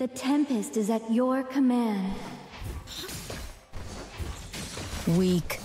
The Tempest is at your command. Weak.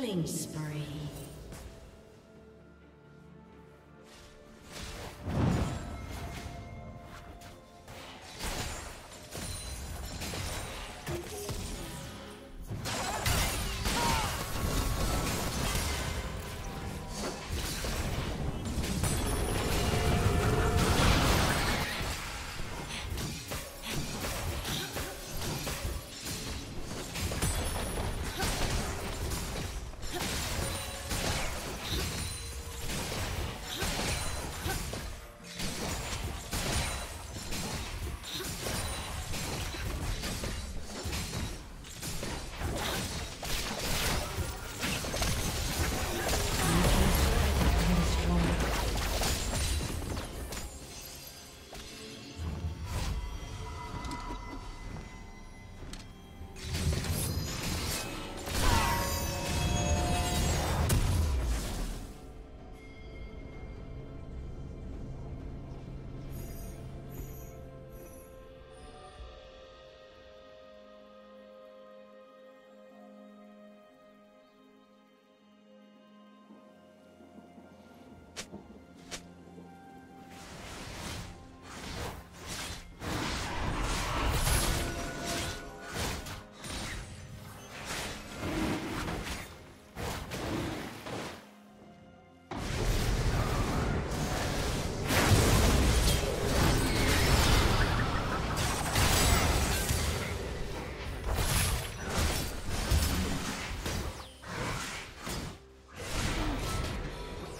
Killing spree.